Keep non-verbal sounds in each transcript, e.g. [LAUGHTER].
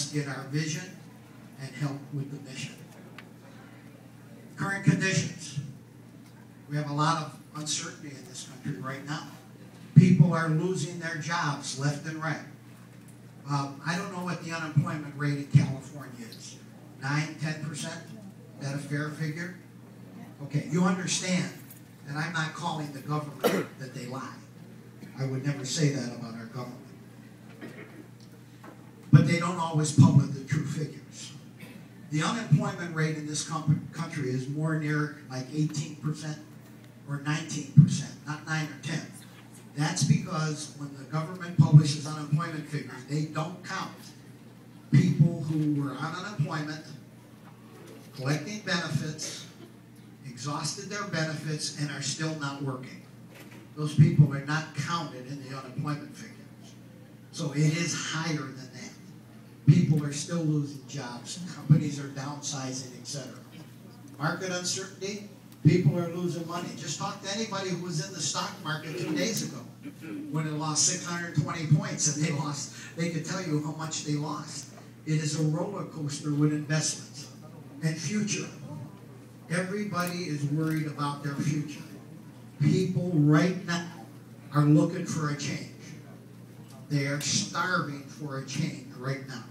us get our vision and help with the mission. Current conditions. We have a lot of uncertainty in this country right now. People are losing their jobs left and right. Um, I don't know what the unemployment rate in California is. Nine, ten percent? Is that a fair figure? Okay, you understand that I'm not calling the government that they lie. I would never say that about our government. Don't always publish the true figures. The unemployment rate in this country is more near like 18% or 19%, not 9 or 10. That's because when the government publishes unemployment figures, they don't count people who were on unemployment, collecting benefits, exhausted their benefits, and are still not working. Those people are not counted in the unemployment figures. So it is higher. People are still losing jobs, companies are downsizing, etc. Market uncertainty, people are losing money. Just talk to anybody who was in the stock market two days ago when it lost 620 points and they [LAUGHS] lost, they could tell you how much they lost. It is a roller coaster with investments and future. Everybody is worried about their future. People right now are looking for a change. They are starving for a change right now.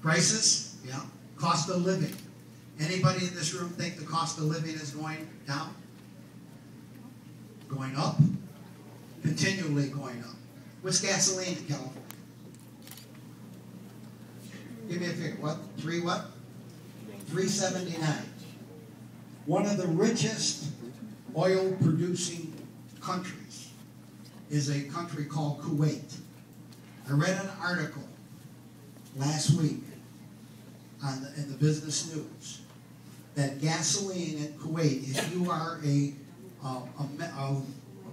Crisis? Yeah. Cost of living. Anybody in this room think the cost of living is going down? Going up? Continually going up. What's gasoline in California? Give me a figure. What? Three what? 379. One of the richest oil producing countries is a country called Kuwait. I read an article last week on the, in the business news that gasoline in Kuwait, if you are a, uh, a, me- a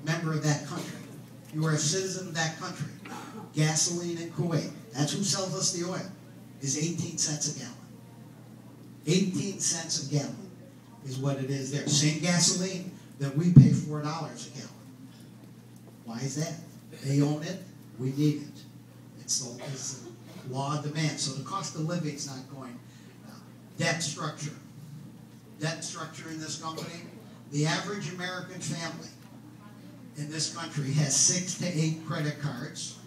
member of that country, you are a citizen of that country, gasoline in Kuwait, that's who sells us the oil, is 18 cents a gallon. 18 cents a gallon is what it is there. Same gasoline that we pay $4 a gallon. Why is that? They own it, we need it. It's the, it's the law of demand. So the cost of living is not going down. Debt structure. Debt structure in this company. The average American family in this country has six to eight credit cards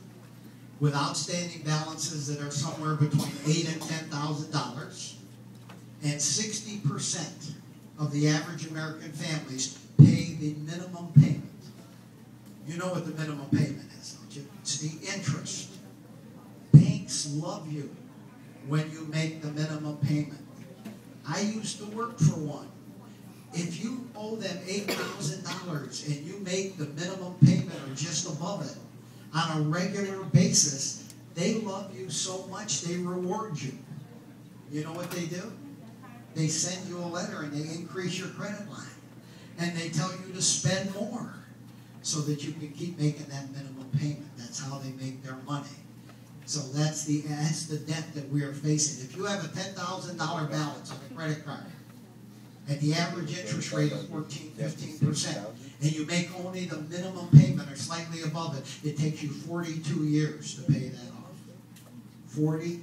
with outstanding balances that are somewhere between eight and ten thousand dollars. And 60% of the average American families pay the minimum payment. You know what the minimum payment is, don't you? It's the interest. Banks love you when you make the minimum payment. I used to work for one. If you owe them $8,000 and you make the minimum payment or just above it on a regular basis, they love you so much they reward you. You know what they do? They send you a letter and they increase your credit line. And they tell you to spend more so that you can keep making that minimum payment. That's how they make their money. So that's the that's the debt that we are facing. If you have a ten thousand dollar balance on a credit card at the average interest rate of 14, 15 percent, and you make only the minimum payment or slightly above it, it takes you 42 years to pay that off. 40